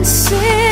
must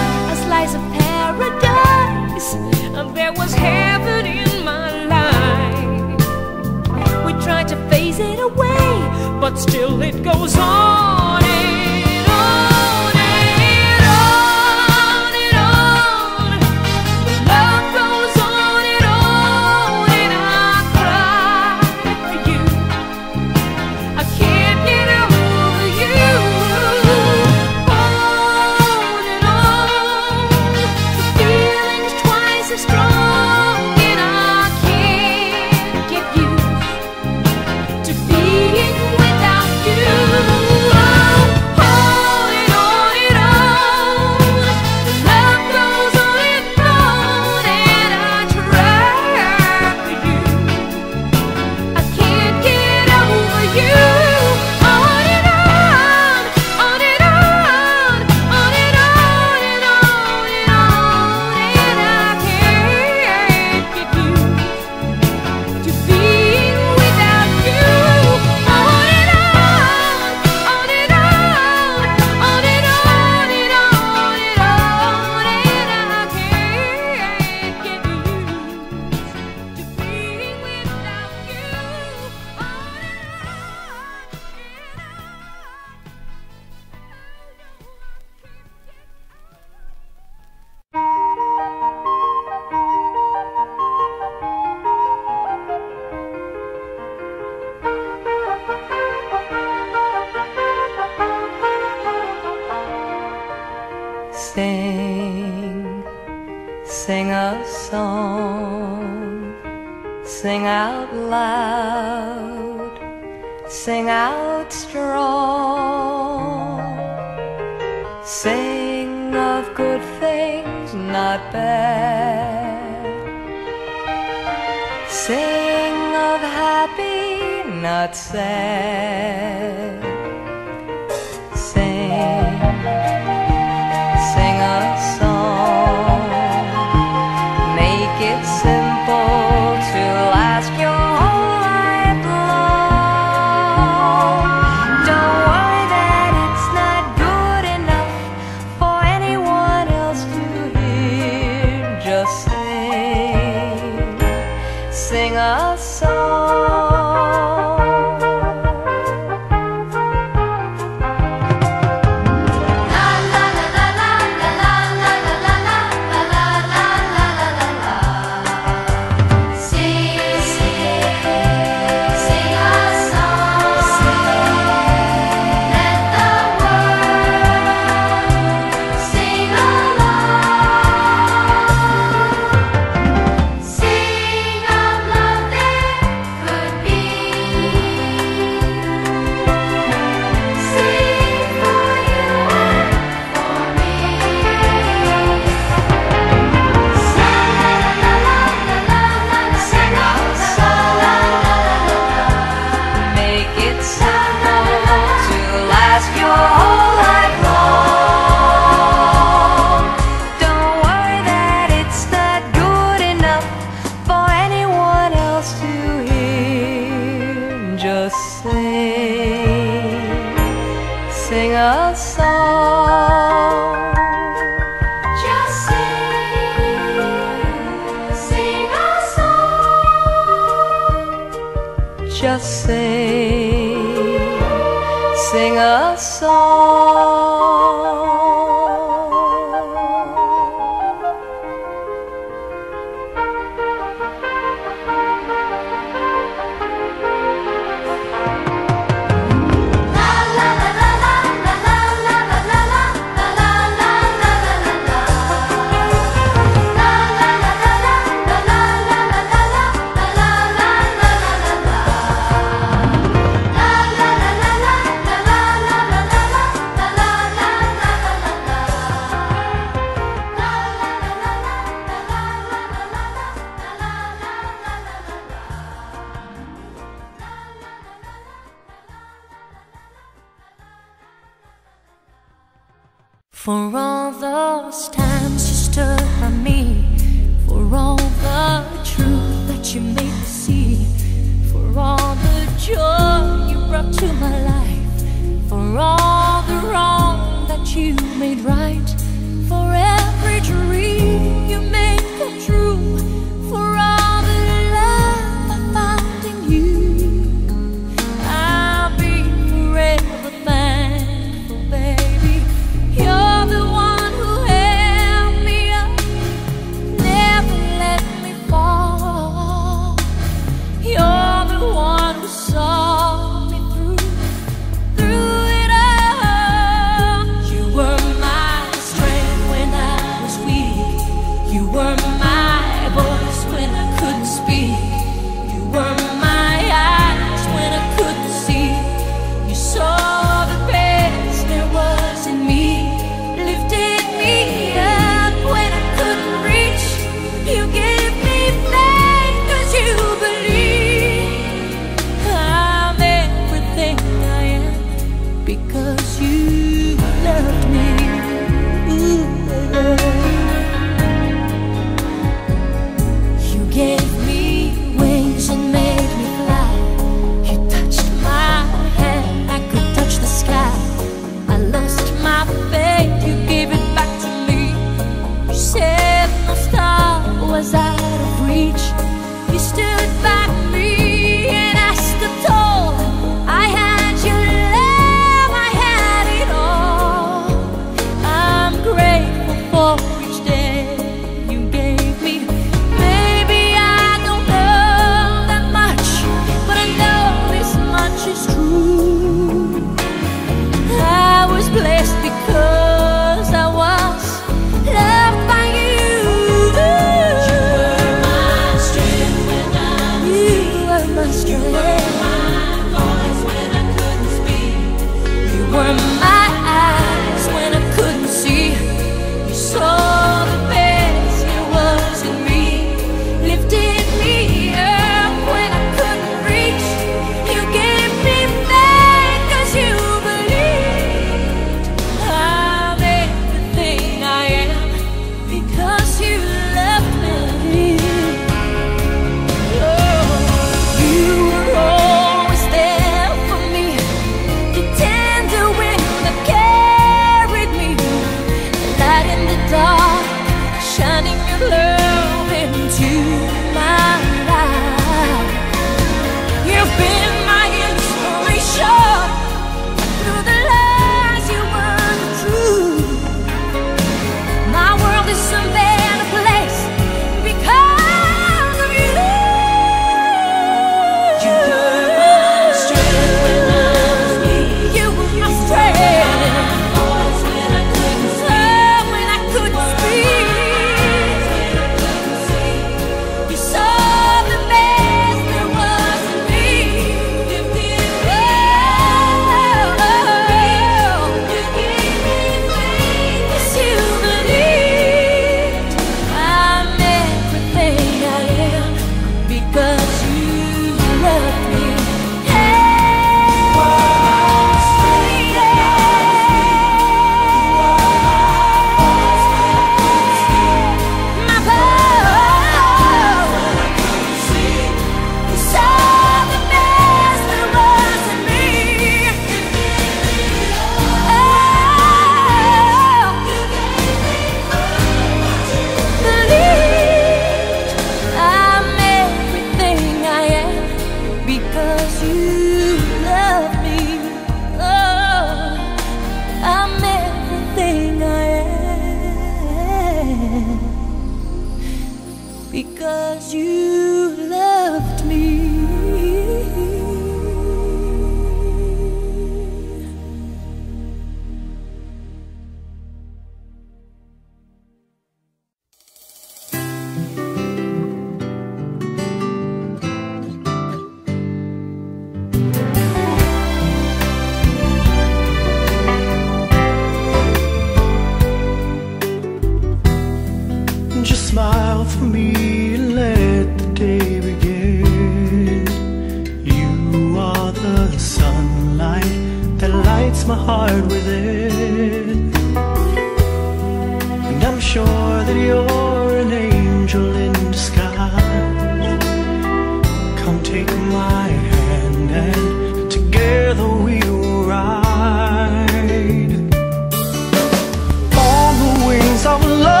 of love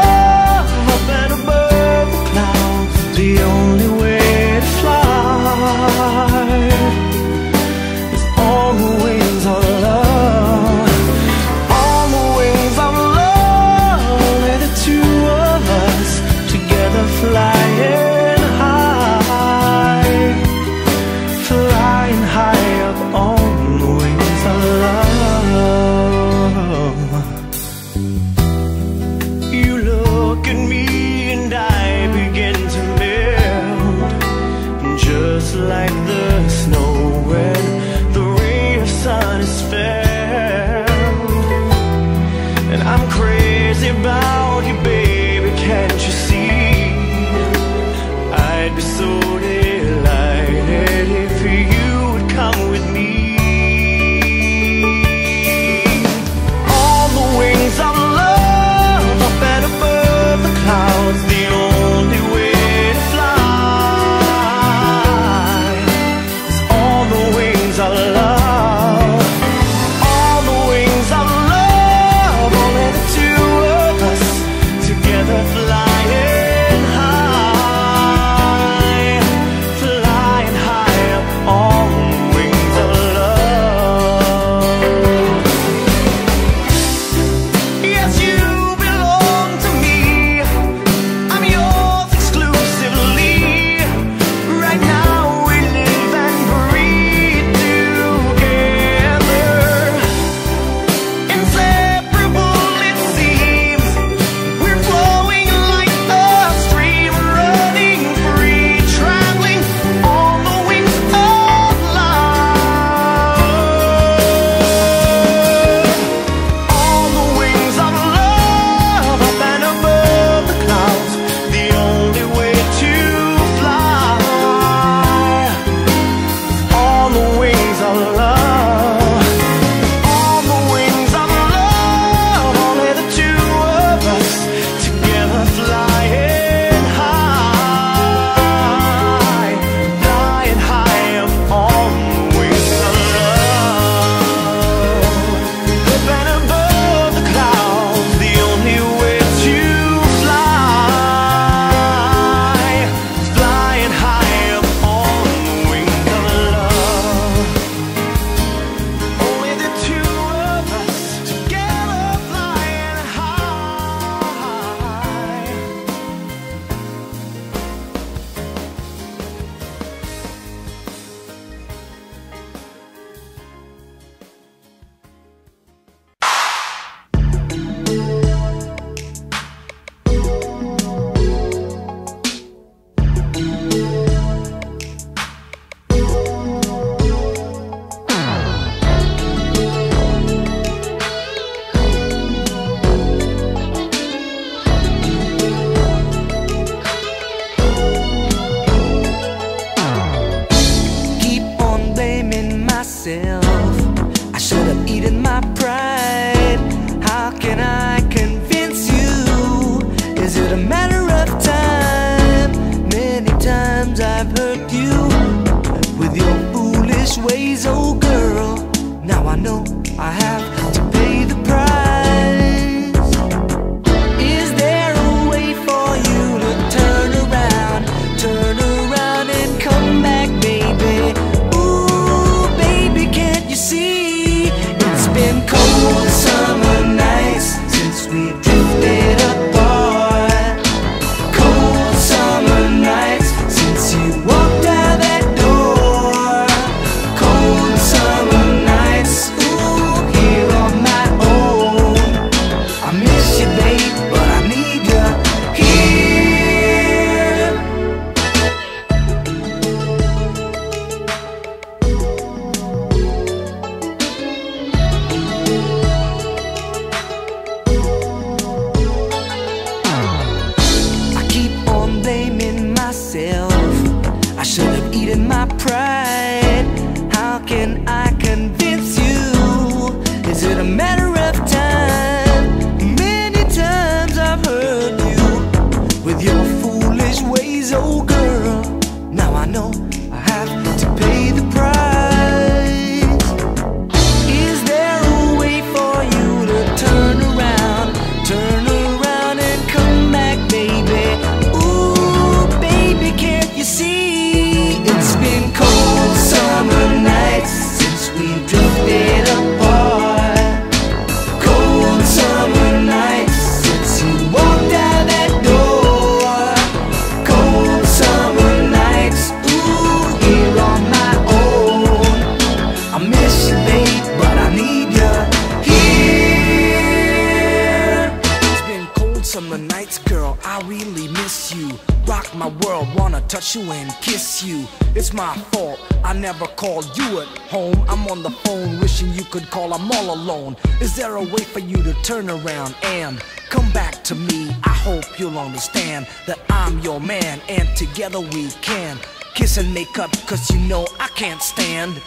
together we can. Kiss and make up, cause you know I can't stand.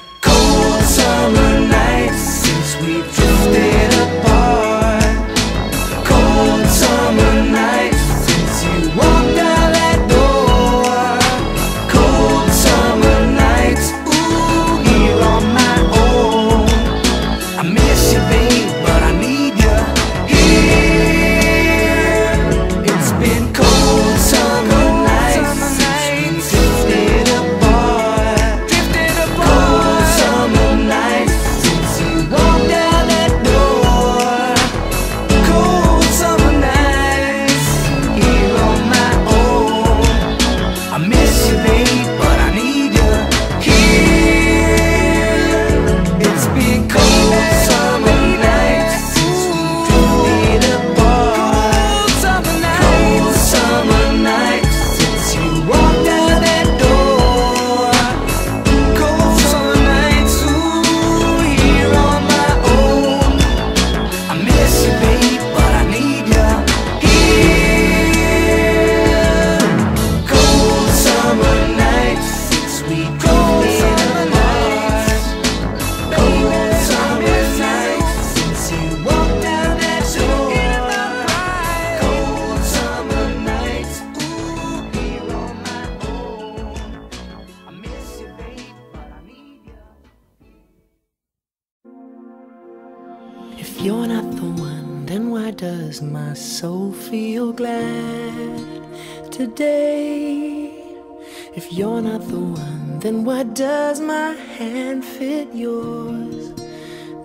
Why does my hand fit yours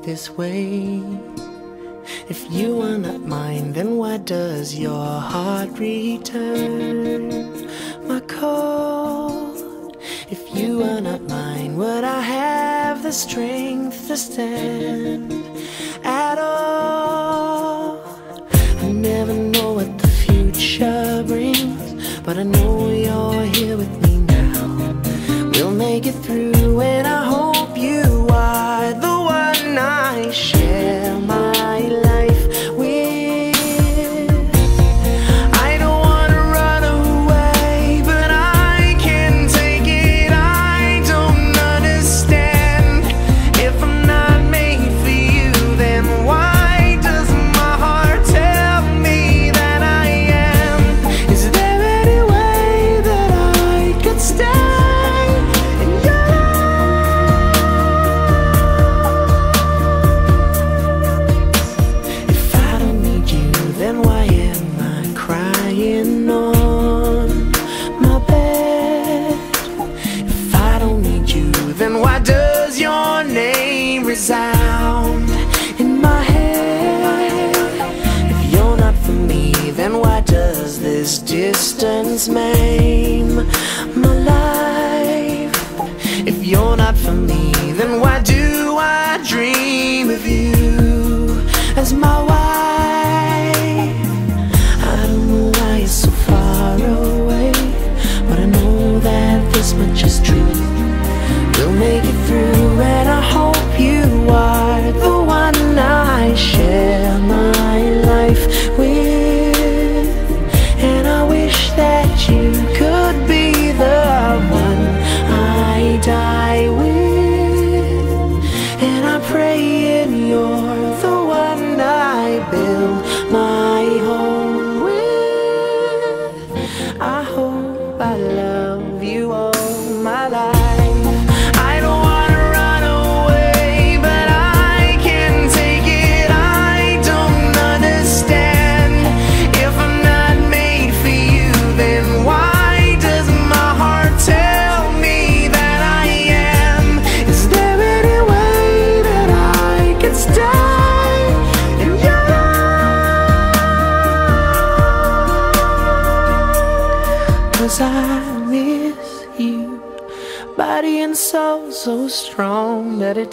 this way? If you are not mine, then why does your heart return my call? If you are not mine, would I have the strength to stand at all? I never know what the future brings, but I know you're here with me make it through, and I hope you are. does this distance make?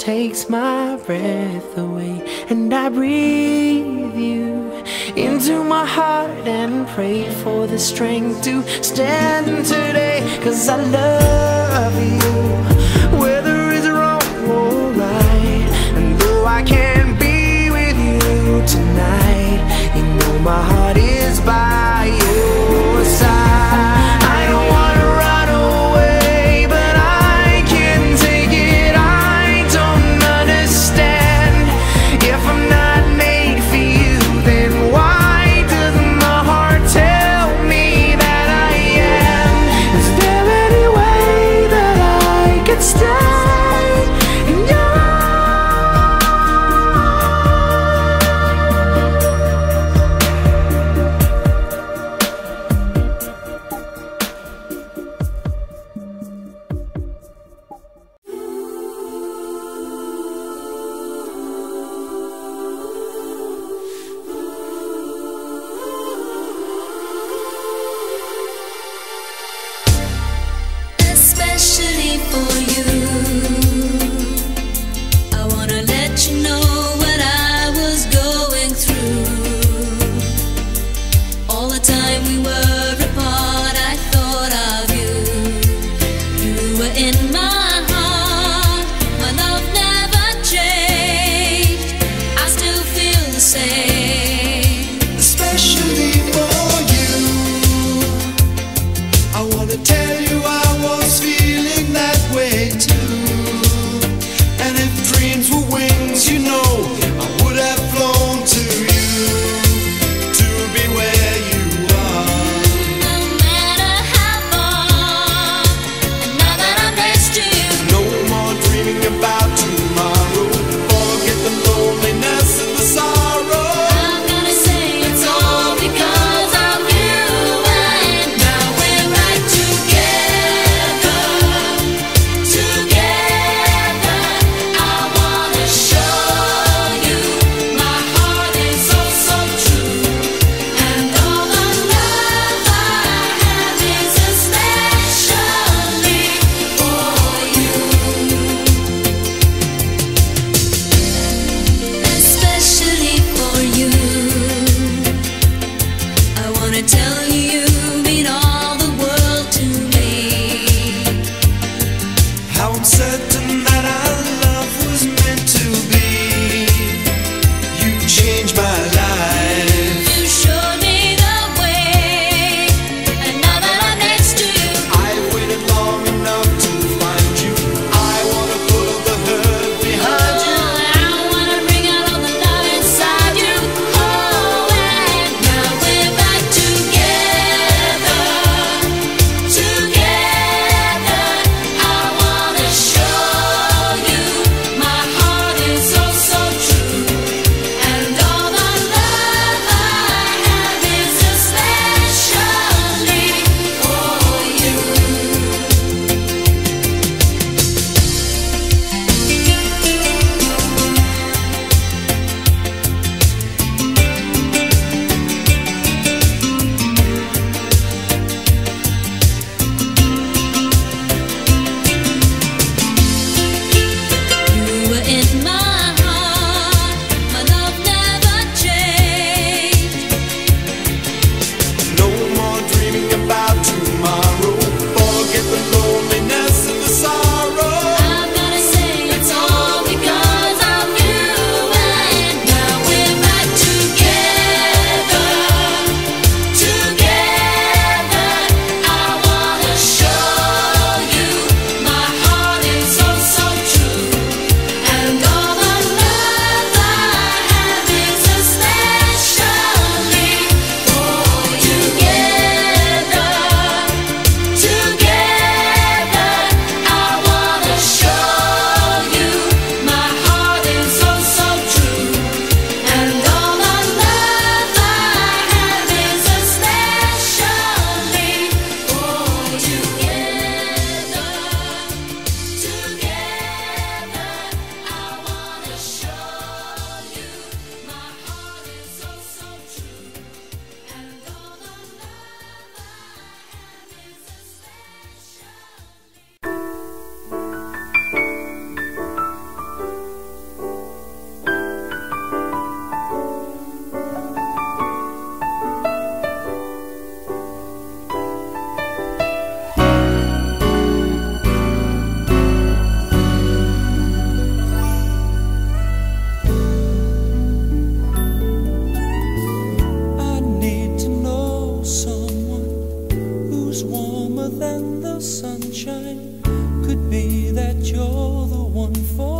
takes my breath away And I breathe you into my heart And pray for the strength to stand today. Cause I love you Whether it's wrong or right. And though I can't be with you tonight You know my heart is by than the sunshine. Could be that you're the one for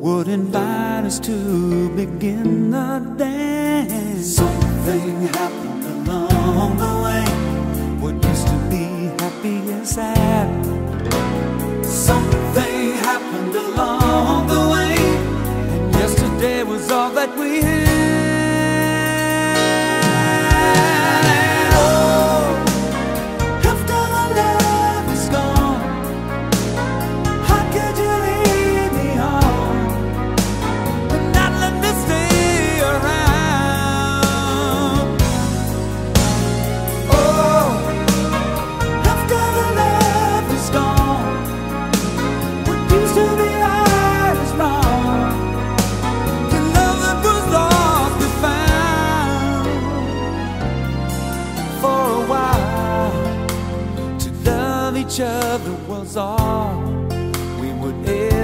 would invite us to begin the dance. Something happened along the way. What used to be happy and sad. Something happened along the way. And yesterday was all that we had.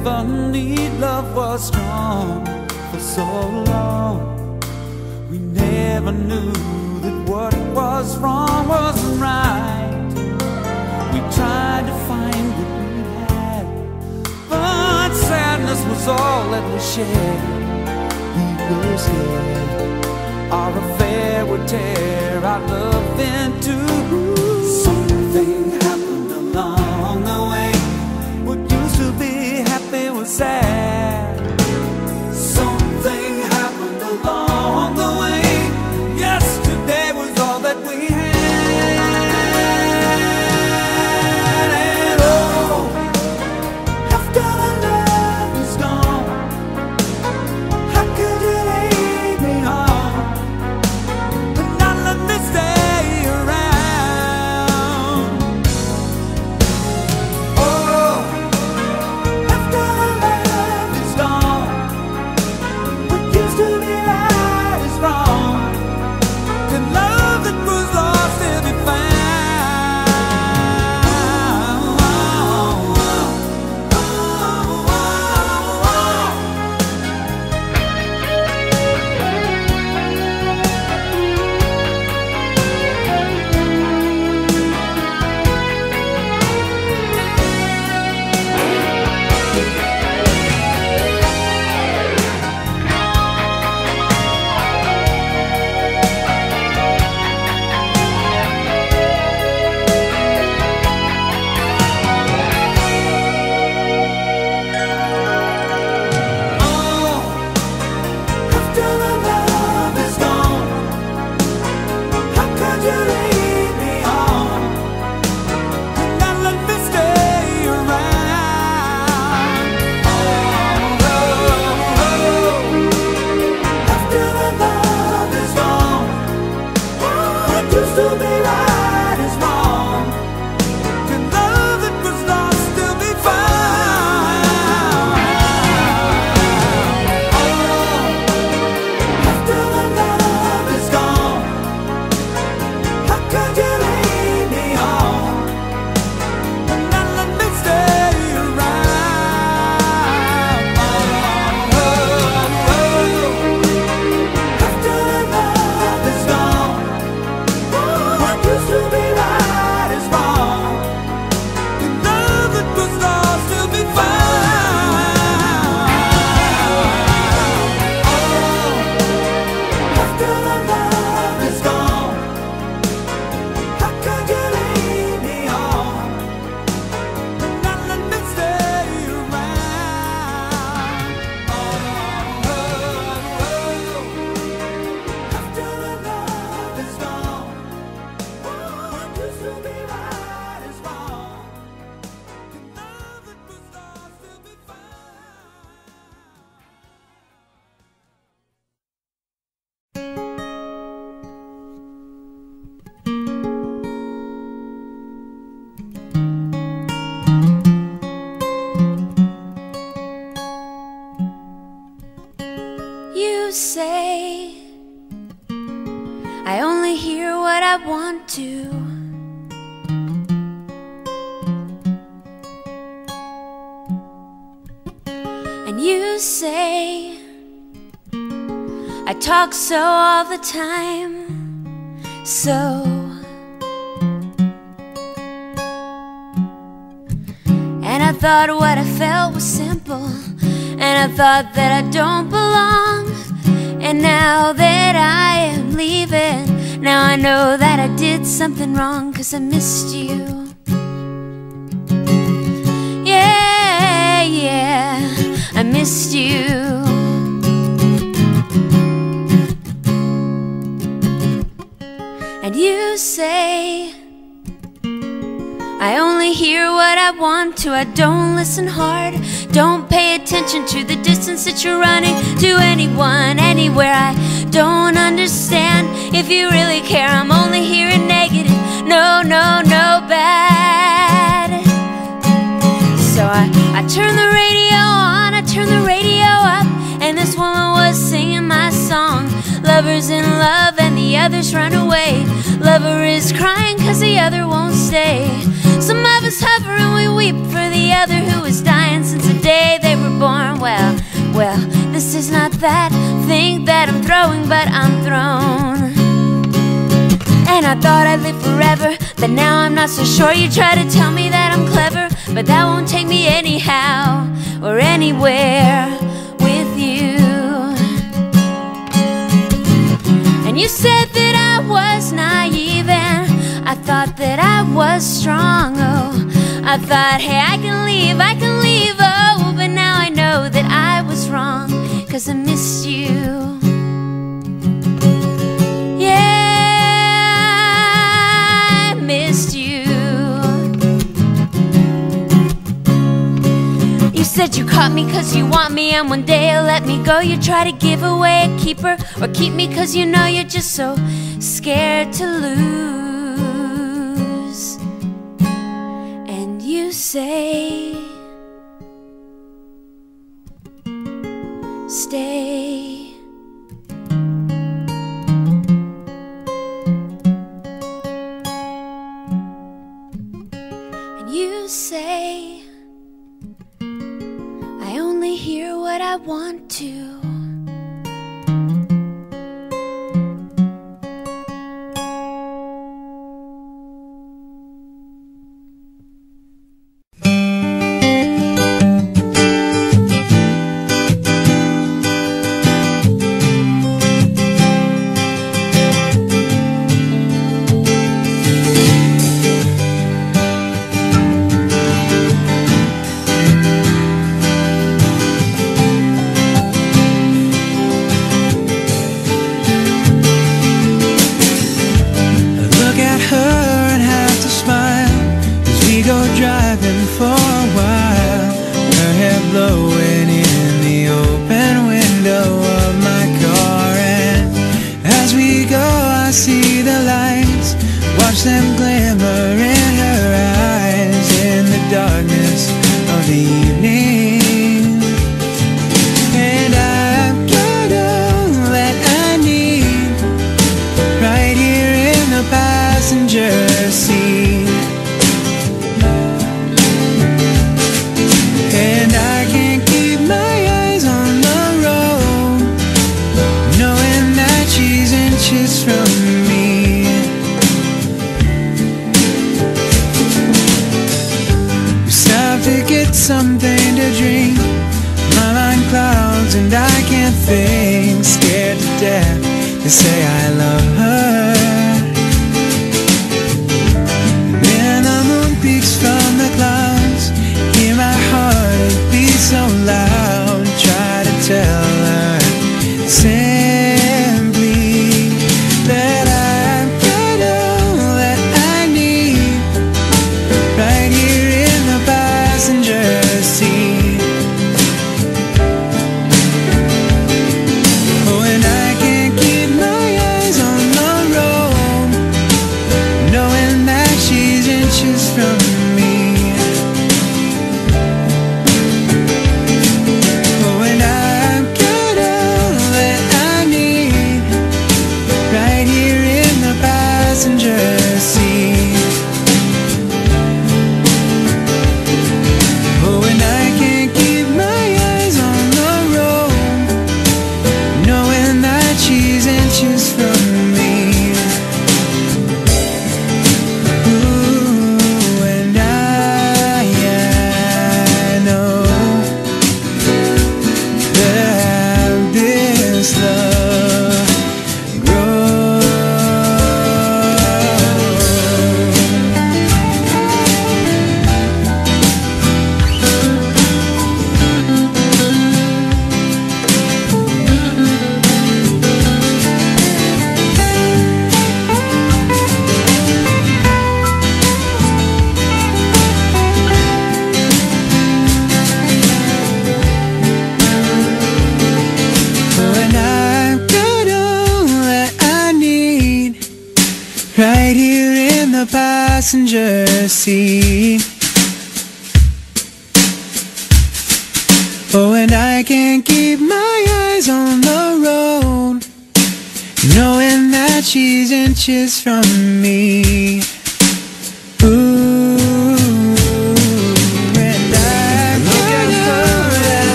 Ever need. Love was strong for so long. We never knew that what was wrong wasn't right. We tried to find what we had, but sadness was all that we shared. We were scared our affair would tear our love in two. Sad. you say. I only hear what I want to. And you say, I talk so all the time. So. And I thought what I felt was simple. And I thought that I don't belong. And now that I am leaving, now I know that I did something wrong, cause I missed you. Yeah, yeah, I missed you. And you say, I only hear what I want to. I don't listen hard. Don't pay attention to the distance that you're running to anyone, anywhere. I don't understand. If you really care, I'm only hearing negative. No, no, no bad. So I, I turn the radio on, I turn the radio up, and this woman was singing my song. Lovers in love and the others run away. Lover is crying cause the other won't stay. Some of us hover and we weep for the other who is dying since the day they were born. Well, well, this is not that thing that I'm throwing, but I'm thrown. And I thought I'd live forever, but now I'm not so sure. You try to tell me that I'm clever, but that won't take me anyhow or anywhere you said that I was naive, and I thought that I was strong. Oh, I thought, hey, I can leave, I can leave. Oh, but now I know that I was wrong, cause I missed you. Said you caught me cause you want me, and one day you'll let me go. You try to give away a keeper or keep me cause you know you're just so scared to lose. And you say, Stay. What I want to.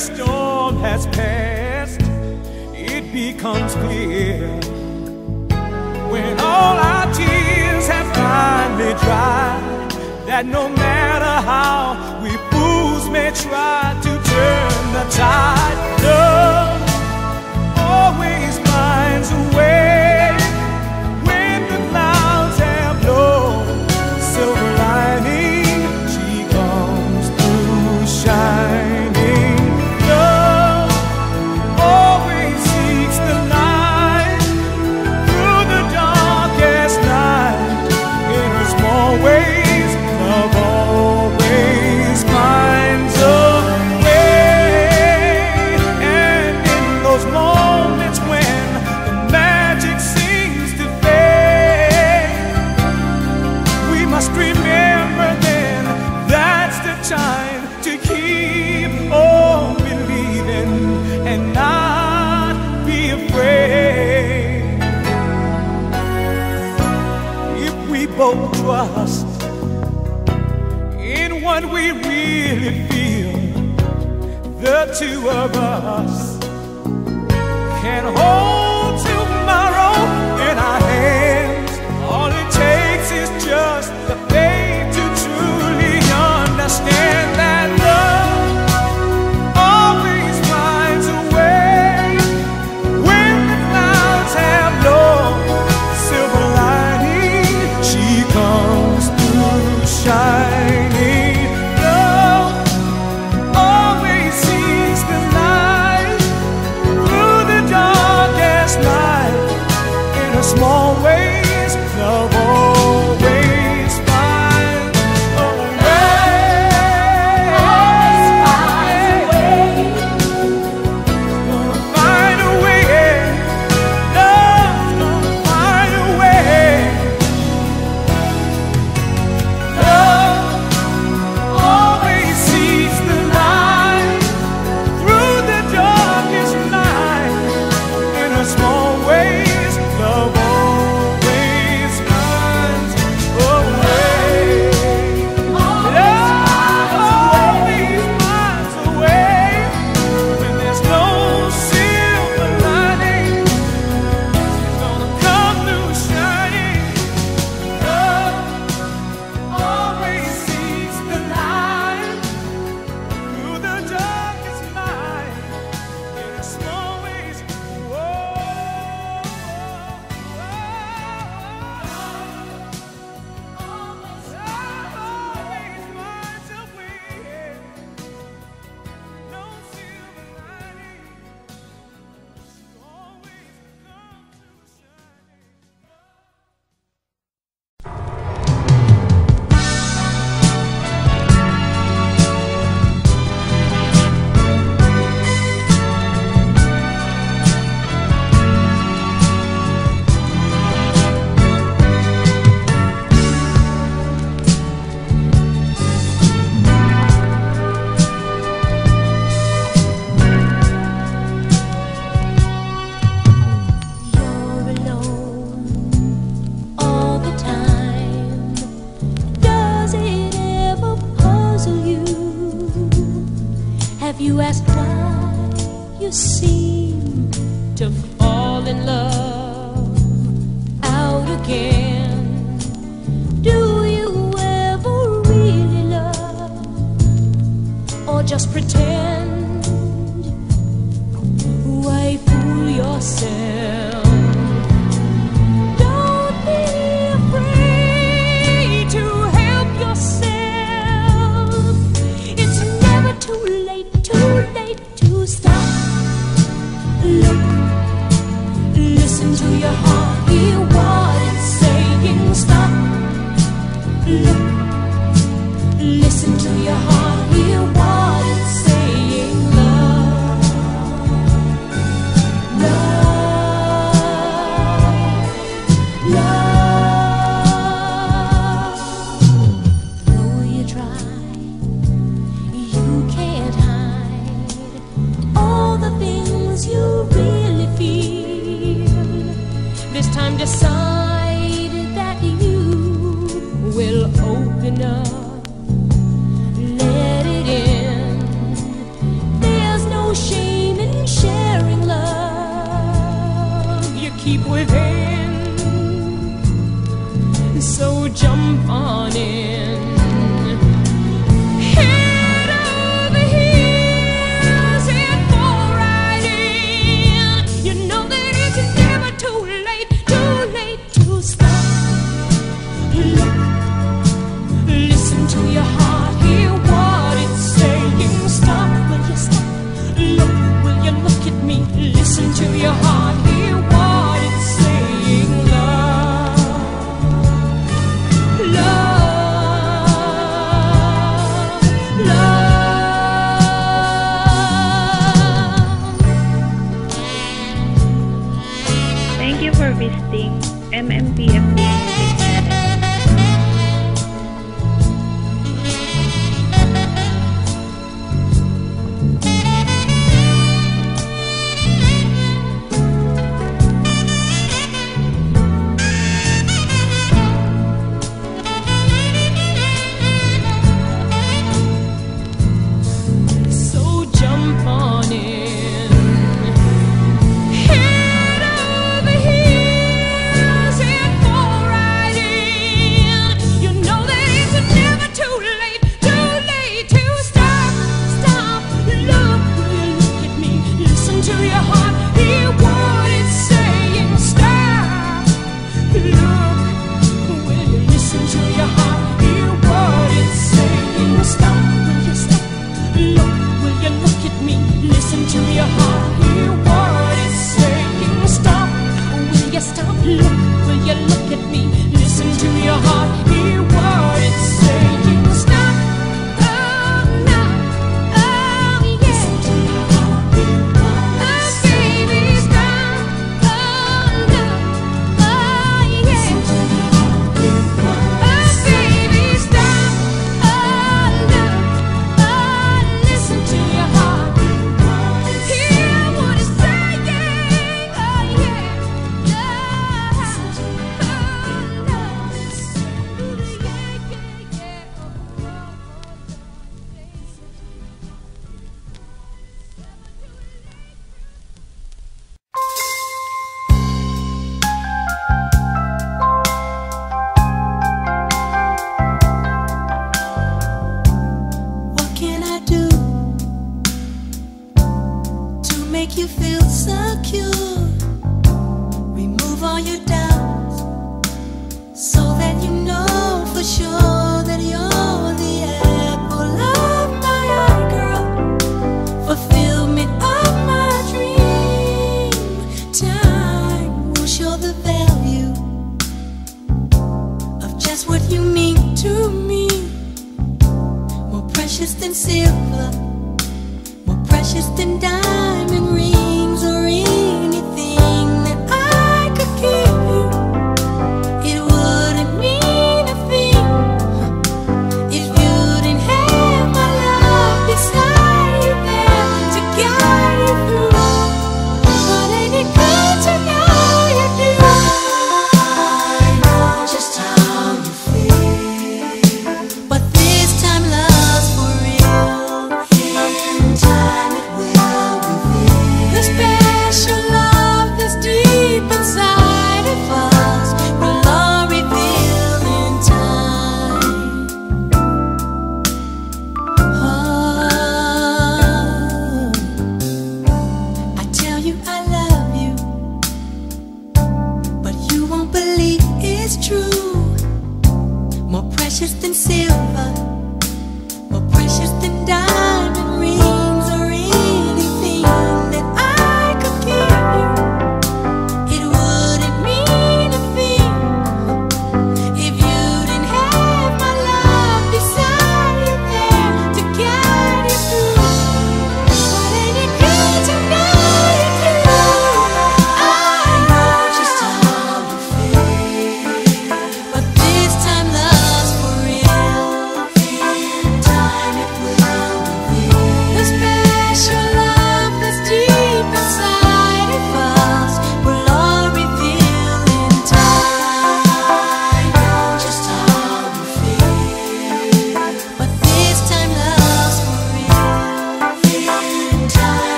storm has passed, it becomes clear. When all our tears have finally dried, that no matter how we fools may try to turn the tide, love always finds a way. of us.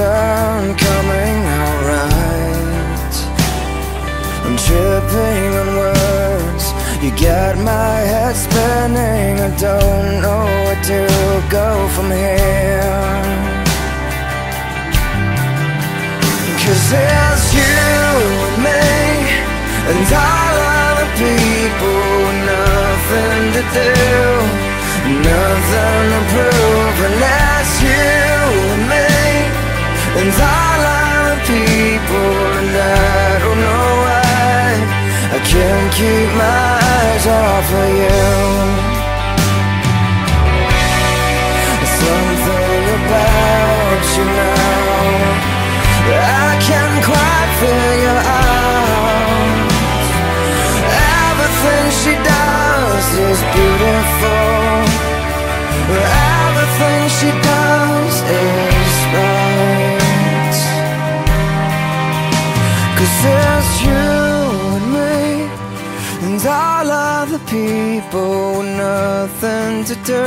Aren't coming out right? I'm tripping on words. You got my head spinning. I don't know where to go from here. Cause it's you and me And all other people nothing to do Nothing to prove And that's you And all other people And I don't know why I can't keep my eyes off of you. Something about you now I can't quite figure out. Everything she does is beautiful. Everything she does people with nothing to do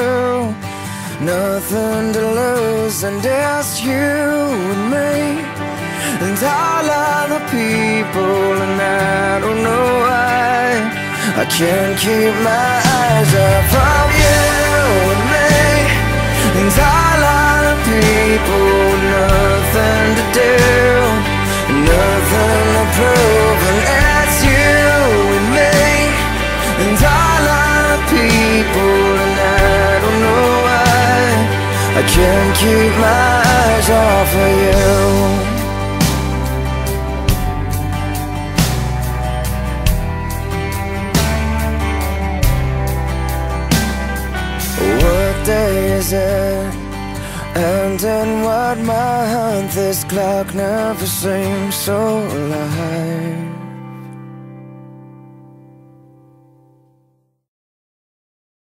Nothing to lose And it's you and me and all other people, and I don't know why I can't keep my eyes off of you and me. And all other people, nothing to do, nothing to prove, and it's you. And all other people, and I don't know why I can't keep my eyes off of you. What day is it? And in what month? This clock never seems so alive.